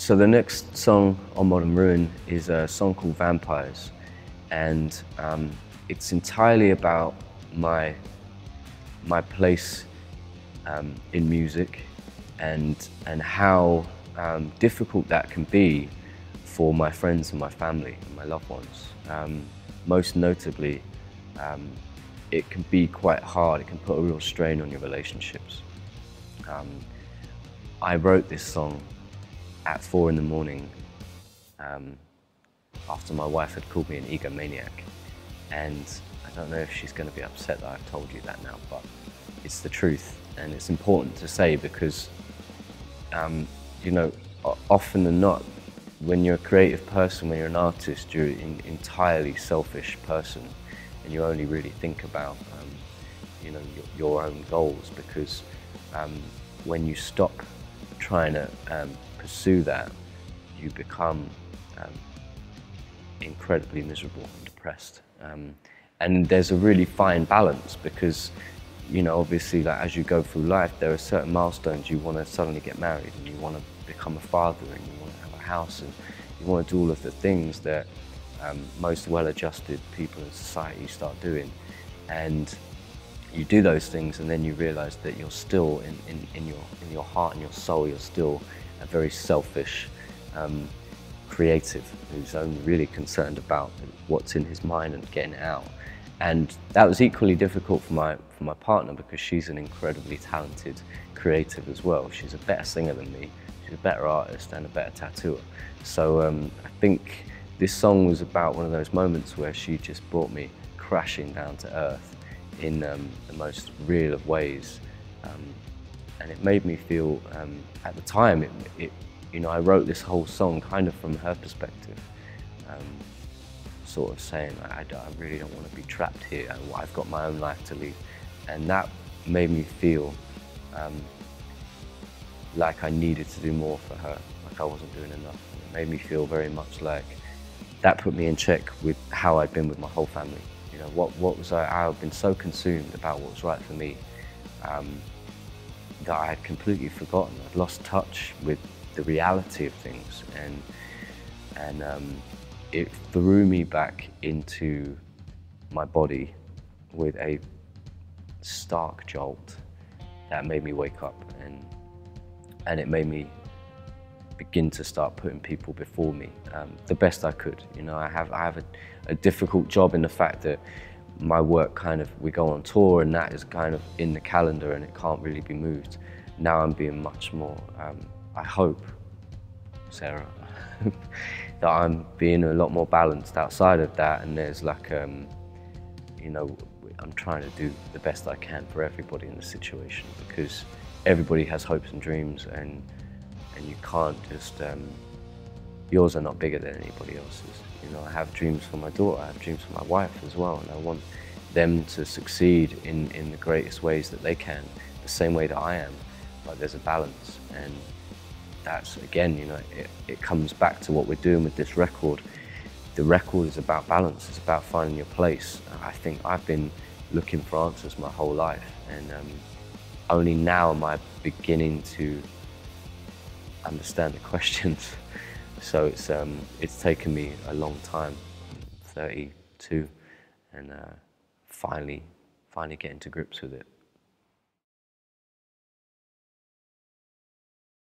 So the next song on Modern Ruin is a song called Vampires, and um, it's entirely about my my place um, in music and and how um, difficult that can be for my friends and my family and my loved ones. Um, most notably, um, it can be quite hard. It can put a real strain on your relationships. Um, I wrote this song at four in the morning um, after my wife had called me an egomaniac. And I don't know if she's going to be upset that I've told you that now, but it's the truth. And it's important to say because, um, you know, often than not, when you're a creative person, when you're an artist, you're an entirely selfish person and you only really think about, um, you know, your, your, own goals because um, when you stop trying to um, pursue that, you become um, incredibly miserable and depressed. Um, and there's a really fine balance because, you know, obviously, like as you go through life, there are certain milestones. You want to suddenly get married, and you want to become a father, and you want to have a house, and you want to do all of the things that um, most well-adjusted people in society start doing. And you do those things, and then you realise that you're still in, in, in, your in your heart and your soul, you're still a very selfish. Um, creative who's only really concerned about what's in his mind and getting it out. And that was equally difficult for my, for my partner because she's an incredibly talented creative as well. She's a better singer than me, she's a better artist and a better tattooer. So um, I think this song was about one of those moments where she just brought me crashing down to earth in um, the most real of ways. Um, and it made me feel, um, at the time, it, it you know, I wrote this whole song kind of from her perspective, um, sort of saying, I, I, really don't want to be trapped here, I've got my own life to lead. And that made me feel um, like I needed to do more for her, like I wasn't doing enough. It made me feel very much like that put me in check with how I'd been with my whole family. You know, what, what was I, I had been so consumed about what was right for me um, that I had completely forgotten. I'd lost touch with the reality of things and and um, it threw me back into my body with a stark jolt that made me wake up and and it made me begin to start putting people before me um, the best I could you know I have I have a, a, difficult job in the fact that my work kind of we go on tour and that is kind of in the calendar and it can't really be moved. Now I'm being much more um, I hope, Sarah, that I'm being a lot more balanced outside of that and there's like, um, you know, I'm trying to do the best I can for everybody in the situation because everybody has hopes and dreams and and you can't just, um, yours are not bigger than anybody else's. You know, I have dreams for my daughter, I have dreams for my wife as well and I want them to succeed in, in the greatest ways that they can, the same way that I am, but there's a balance and that's again, you know, it, it comes back to what we're doing with this record. The record is about balance, it's about finding your place. I think I've been looking for answers my whole life and um, only now am I beginning to understand the questions. So it's, um, it's taken me a long time, 32, and uh, finally, finally getting to grips with it.